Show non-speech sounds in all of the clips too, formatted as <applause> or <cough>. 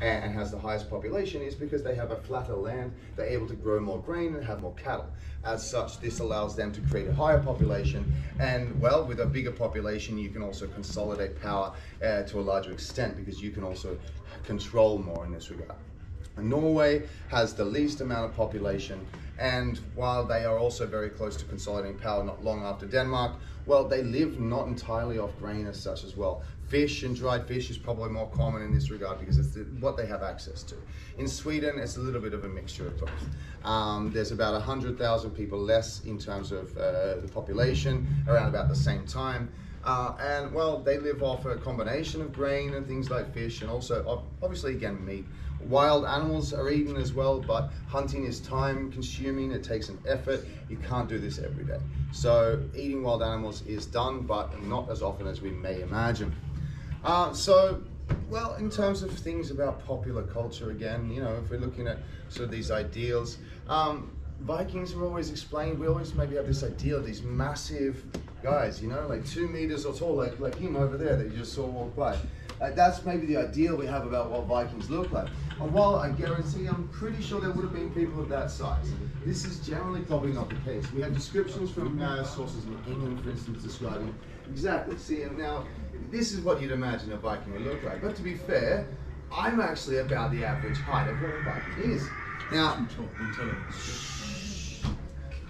and, has the highest population is because they have a flatter land, they're able to grow more grain and have more cattle. As such, this allows them to create a higher population, and well, with a bigger population, you can also consolidate power uh, to a larger extent because you can also control more in this regard. Norway has the least amount of population, and while they are also very close to consolidating power not long after Denmark, well, they live not entirely off grain as such as well. Fish and dried fish is probably more common in this regard because it's what they have access to. In Sweden, it's a little bit of a mixture of both. Um, there's about 100,000 people less in terms of uh, the population around about the same time. Uh, and well, they live off a combination of grain and things like fish, and also obviously again meat. Wild animals are eaten as well, but hunting is time consuming. It takes an effort. You can't do this every day. So eating wild animals is done, but not as often as we may imagine. Uh, so, well, in terms of things about popular culture, again, you know, if we're looking at sort of these ideals, um, Vikings are always explained. We always maybe have this idea of these massive guys, you know, like two meters or tall, like like him over there that you just saw walk by. Uh, that's maybe the ideal we have about what Vikings look like. And while I guarantee, I'm pretty sure there would have been people of that size. This is generally probably not the case. We have descriptions from uh, sources in England, for instance, describing exactly. See, and now this is what you'd imagine a Viking would look like. But to be fair, I'm actually about the average height of what a Viking is. Now,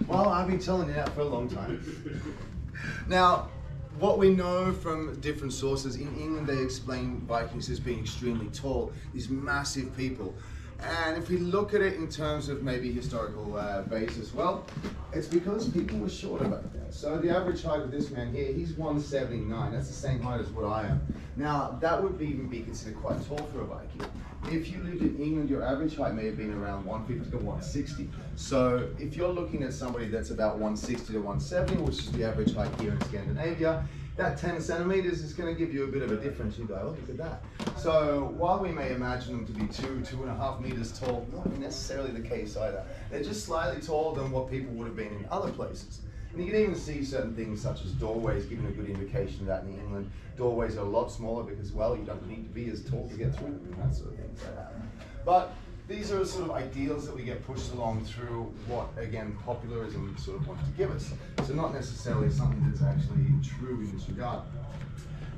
well, I've been telling you that for a long time. Now, what we know from different sources, in England they explain Vikings as being extremely tall, these massive people. And if we look at it in terms of maybe historical uh, basis, well, it's because people were shorter back then. So the average height of this man here, he's 179. That's the same height as what I am. Now, that would even be considered quite tall for a Viking. If you lived in England, your average height may have been around 150 to 160. So if you're looking at somebody that's about 160 to 170, which is the average height here in Scandinavia, that 10 centimeters is going to give you a bit of a difference. You go, oh, look at that. So while we may imagine them to be two, two and a half meters tall, not necessarily the case either. They're just slightly taller than what people would have been in other places. And you can even see certain things such as doorways giving a good indication of that in England. Doorways are a lot smaller because, well, you don't need to be as tall to get through them and that sort of things like. Uh, but these are sort of ideals that we get pushed along through what, again, popularism sort of wants to give us. So not necessarily something that's actually true in this regard.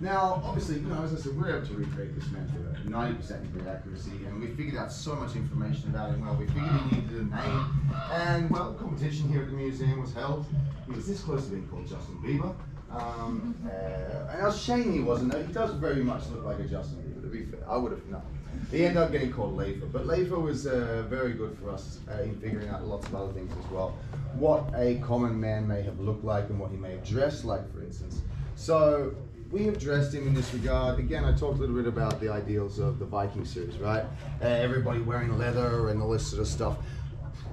Now, obviously, you know, as I said, we're able to recreate this man to 90% degree accuracy, and we figured out so much information about him. Well, we figured he needed a name, and well, the competition here at the museum was held. He was this close to being called Justin Bieber. Um, uh, and how shame he wasn't. He does very much look like a Justin Bieber, to be fair. I would have known. He ended up getting called Leifer, but Leifer was uh, very good for us uh, in figuring out lots of other things as well. What a common man may have looked like and what he may have dressed like, for instance. So we have dressed him in this regard. Again, I talked a little bit about the ideals of the Viking series, right? Uh, everybody wearing leather and all this sort of stuff.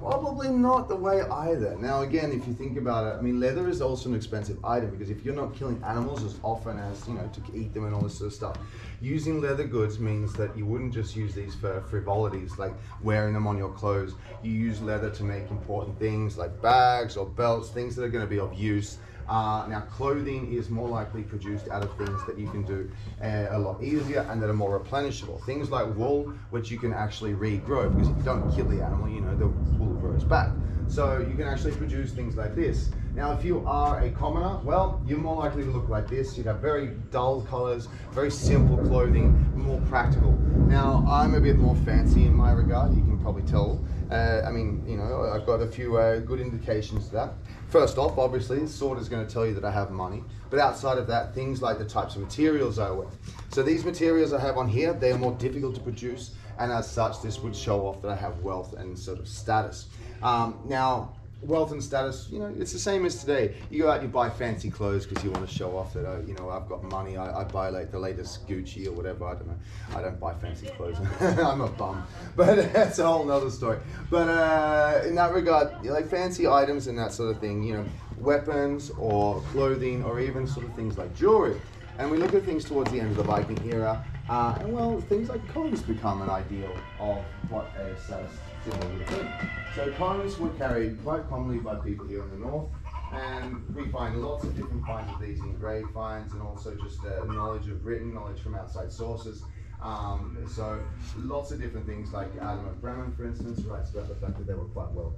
Probably not the way either. Now, again, if you think about it, I mean, leather is also an expensive item because if you're not killing animals as often as, you know, to eat them and all this sort of stuff, using leather goods means that you wouldn't just use these for frivolities, like wearing them on your clothes. You use leather to make important things like bags or belts, things that are going to be of use uh, now, clothing is more likely produced out of things that you can do uh, a lot easier and that are more replenishable. Things like wool, which you can actually regrow because if you don't kill the animal, you know, the wool grows back. So you can actually produce things like this. Now, if you are a commoner, well, you're more likely to look like this. You'd have very dull colors, very simple clothing, more practical. Now, I'm a bit more fancy in my regard, you can probably tell. Uh, I mean, you know, I've got a few uh, good indications of that. First off, obviously, sword is going to tell you that I have money. But outside of that, things like the types of materials I wear. So these materials I have on here, they're more difficult to produce. And as such, this would show off that I have wealth and sort of status. Um, now, wealth and status, you know, it's the same as today. You go out, you buy fancy clothes because you want to show off that, uh, you know, I've got money. I, I, buy like the latest Gucci or whatever. I don't know. I don't buy fancy clothes. <laughs> I'm a bum, but <laughs> that's a whole nother story. But uh, in that regard, like fancy items and that sort of thing, you know, weapons or clothing or even sort of things like jewelry. And we look at things towards the end of the Viking era, uh, and well, things like coins become an ideal of what a status symbol would have. So coins were carried quite commonly by people here in the north, and we find lots of different finds of these engraved finds and also just uh, knowledge of written knowledge from outside sources. Um, so lots of different things like Adam of Bremen, for instance, writes about the fact that they were quite well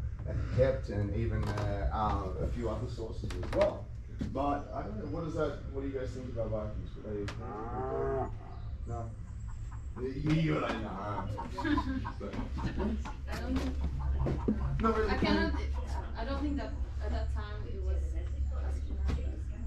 kept, and even uh, uh, a few other sources as well. But I don't know. What is that? What do you guys think about Vikings? Were they, no. You, you're like, nah. I don't think, really. I don't think that at that time it was as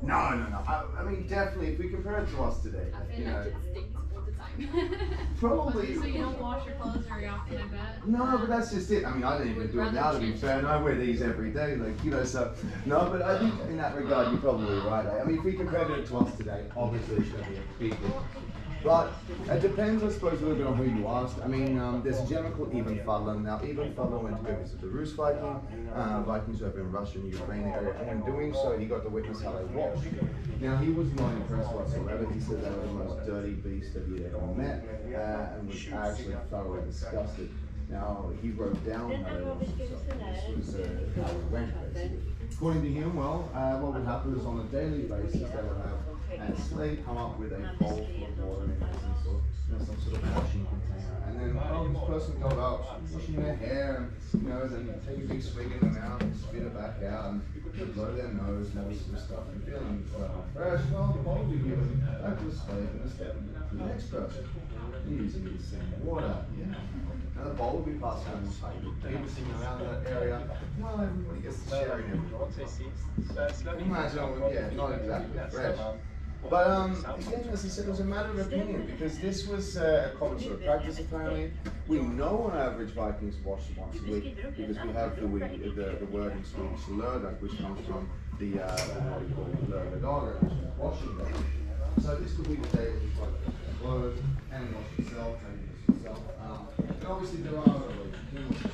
No, no, no. I, I mean, definitely, if we compare it to us today, I you feel know, it stinks all the time. Probably. So you don't wash your clothes very often, I bet. No, but that's just it. I mean, I don't even do it now to be fair, and I wear these every day, like, you know, so, no, but I think in that regard, you're probably right. Eh? I mean, if we compared it to us today, obviously it's going to be a big difference. But it depends, I suppose, a little bit on who you ask. I mean, um, there's a gentleman called Ibn Fadlan. Now, Ibn Fadlan went to go visit the Rus Viking, uh, Vikings over in Russia and Ukraine area, and in doing so, he got to witness how they washed. Now, he was not impressed whatsoever. He said they were the most dirty beast that he had ever met, uh, and was actually thoroughly disgusted. Now, he wrote down how they washed themselves. This was uh, how it went, basically. According to him, well, uh, what would happen is on a daily basis, they would have a slave come up with a bowl full of water in it, some sort, you know, some sort of washing container. And then, oh, this person go out, washing their hair, and, you know, then take a big swig in their mouth and spit it back out, and blow their nose and all this sort of stuff, and feeling uh, fresh. Well, the bowl will be given back to the slave and the step to the next person, using the same water, you know. And the bowl will be passed around the table. People sitting around that area, well, everybody gets to share in everything. Imagine, yeah, not exactly fresh. But um, again, as I said, it was a matter of opinion because this was uh, a common sort of practice apparently. We know on average Vikings wash once a week because we have the, the, the word in Swedish lördag, which comes from the, uh, the Nordic word lördagar, which is washing day. So this could be the day that we like clothes and wash itself, and wash itself. Um, and obviously there are other ways you can wash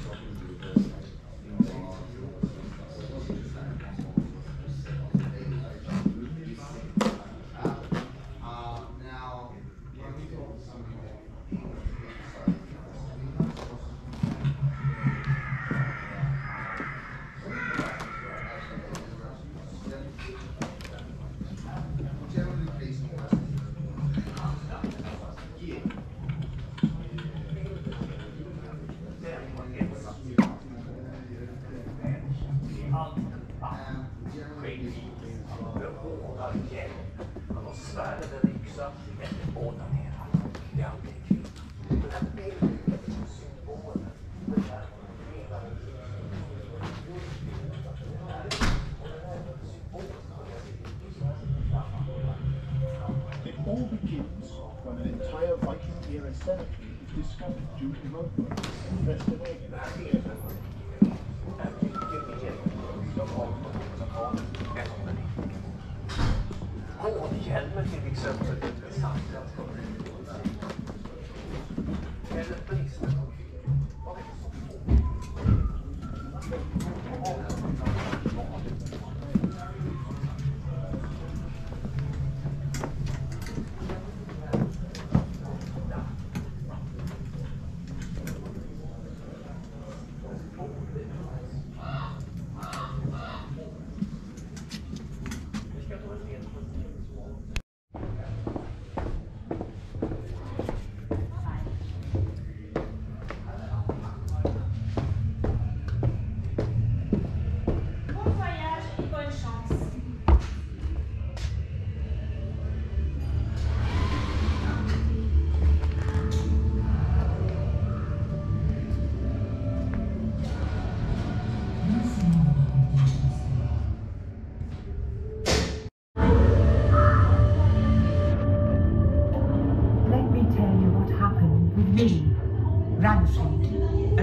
all begins when an entire Viking era cemetery is discovered due to roadwork in Västervegen.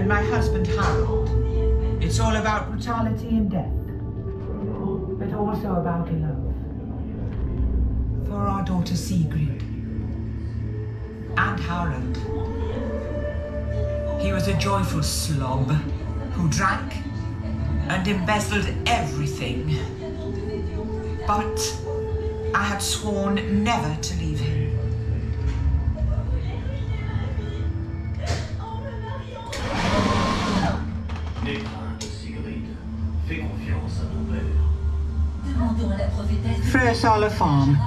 And my husband Harold. It's all about brutality and death, but also about love. For our daughter Sigrid. And Harold. He was a joyful slob who drank and embezzled everything. But I had sworn never to leave him. Prophétesse. Farm.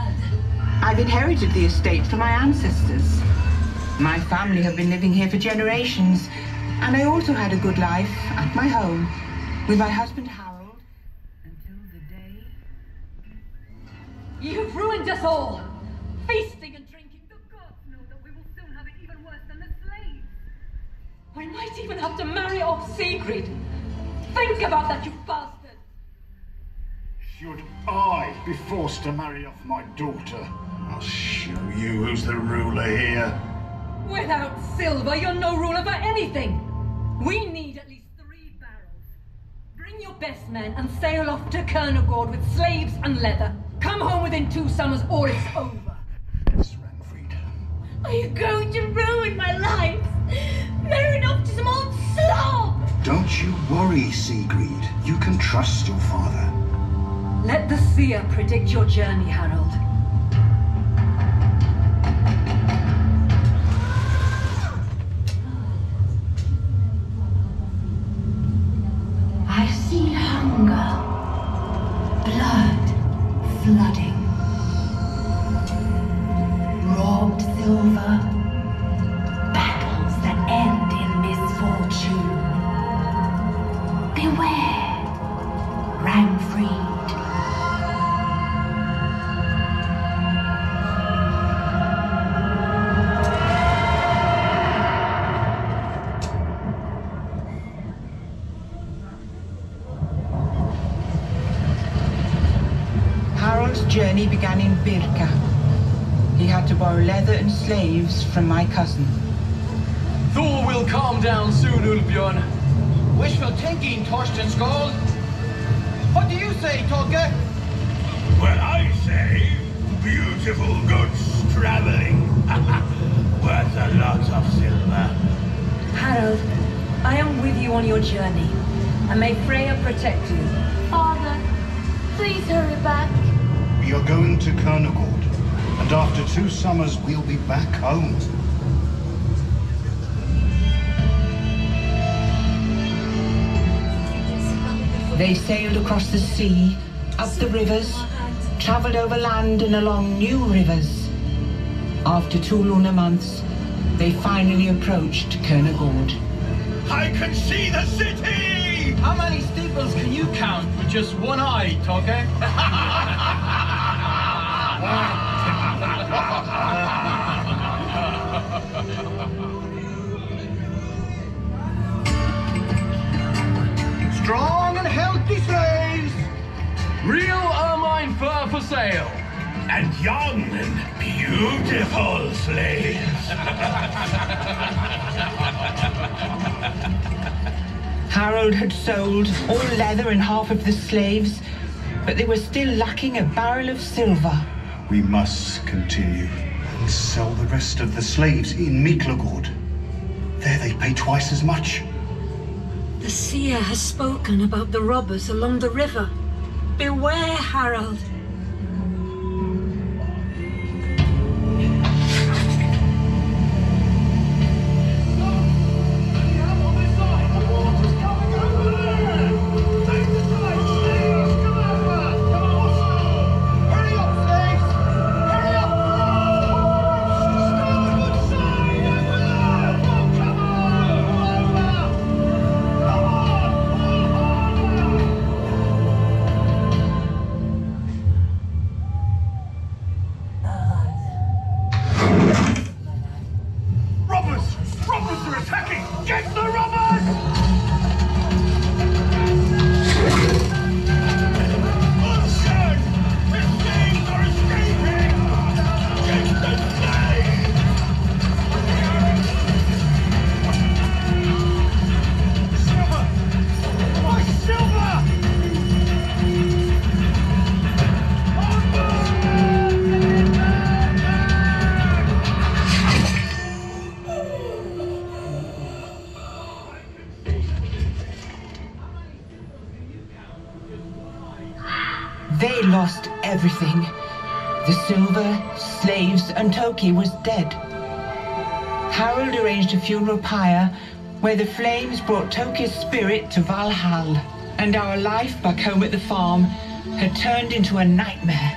I've inherited the estate from my ancestors. My family have been living here for generations, and I also had a good life at my home with my husband Harold until the day. You have ruined us all! Feasting and drinking. The gods know that we will soon have it even worse than the slaves. We might even have to marry off Sigrid. Think about that, you bastard! Should I be forced to marry off my daughter? I'll show you who's the ruler here. Without silver, you're no ruler for anything! We need at least three barrels. Bring your best men and sail off to Kernogord with slaves and leather. Come home within two summers or it's over. Miss Ranfried. Are you going to ruin my life? Marrying off to some old slob! Don't you worry, Sigrid. You can trust your father. Let the seer predict your journey, Harold. Journey began in Birka. He had to borrow leather and slaves from my cousin. Thor will calm down soon, Ulfbjörn. Wishful thinking, Torsten Skoll. What do you say, Torge? Well, I say, beautiful goods traveling. <laughs> Worth a lot of silver. Harold, I am with you on your journey, and may Freya protect you. Father, please hurry back. We are going to Kernogord, and after two summers, we'll be back home. They sailed across the sea, up the rivers, travelled over land and along new rivers. After two lunar months, they finally approached Kernogord. I can see the city! How many steeples can you count with just one eye, Torge? <laughs> Strong and healthy slaves! Real ermine fur for sale. And young and beautiful slaves. Harold had sold all leather and half of the slaves, but they were still lacking a barrel of silver. We must continue and sell the rest of the slaves in Miklagord. There they pay twice as much. The seer has spoken about the robbers along the river. Beware, Harold. Are attacking! Get the They lost everything. The silver, slaves, and Toki was dead. Harold arranged a funeral pyre where the flames brought Toki's spirit to Valhall, and our life back home at the farm had turned into a nightmare.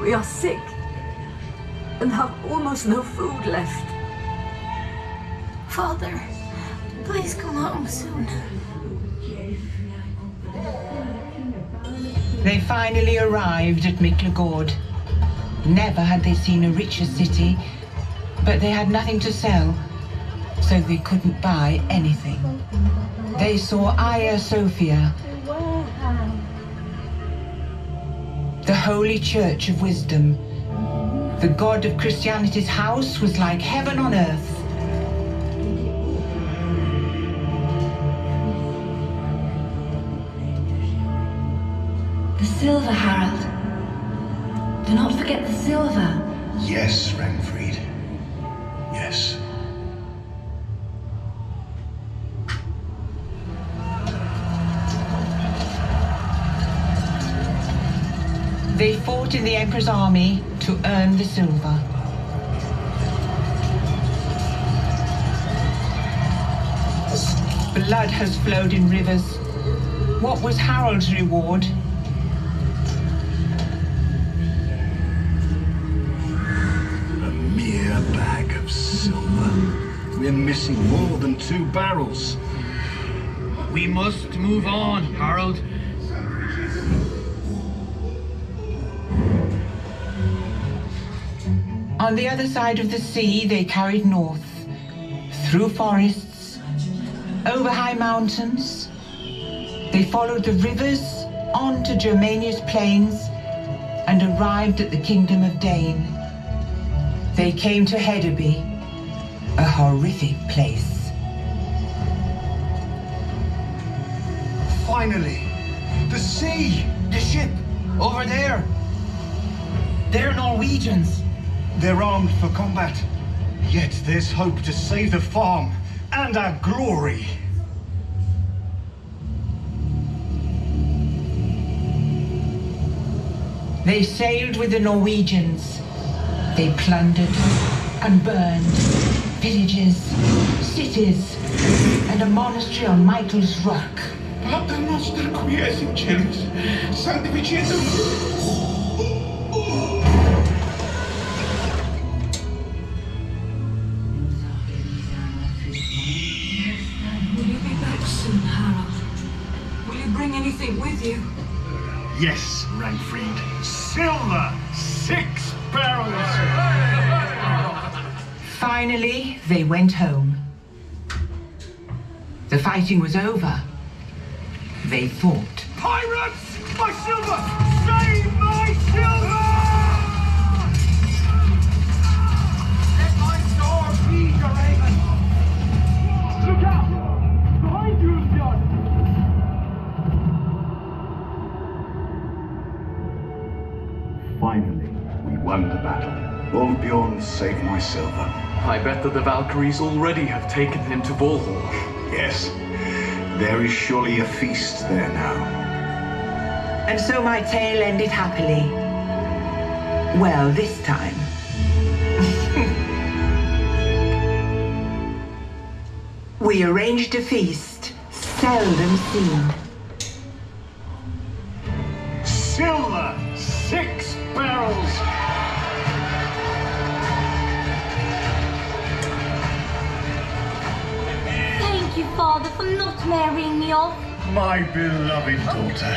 We are sick. and have almost no food left. Father, please come home soon. They finally arrived at Miklagord. Never had they seen a richer city, but they had nothing to sell, so they couldn't buy anything. They saw Hagia Sophia, the holy church of wisdom. The God of Christianity's house was like heaven on earth. Silver, Harold. Do not forget the silver. Yes, Rangfried. Yes. They fought in the Emperor's army to earn the silver. Blood has flowed in rivers. What was Harold's reward? Silver. We're missing more than two barrels. We must move on, Harold. On the other side of the sea, they carried north, through forests, over high mountains. They followed the rivers on to Germania's plains and arrived at the kingdom of Dane. They came to Hedeby, a horrific place. Finally! The sea! The ship, over there. They're Norwegians. They're armed for combat. Yet there's hope to save the farm and our glory. They sailed with the Norwegians. They plundered and burned villages, cities, and a monastery on Michael's Rock. Pater noster qui es in celis, sanctificetur. Will you be back soon, Harold? Will you bring anything with you? Yes, Rangfried. Silver! Six barrels! Finally, they went home. The fighting was over. They thought. Pirates! My silver! Save my silver! Let my sword be the raven. Look out! Behind you, Ulfbjorn! Finally, we won the battle. Olbjorn saved my silver. I bet that the Valkyries already have taken him to Valhall. Yes, there is surely a feast there now. And so my tale ended happily. Well, this time. <laughs> we arranged a feast, seldom seen. Silver! Six marry me off? My beloved daughter.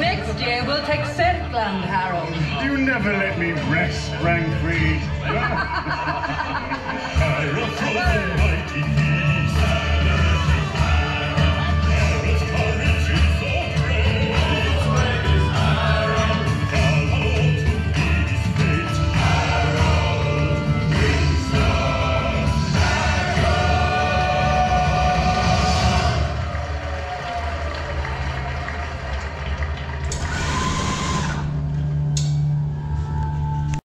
Next year we'll take Setland, Harold. You never let me rest, Rankfreed. <laughs>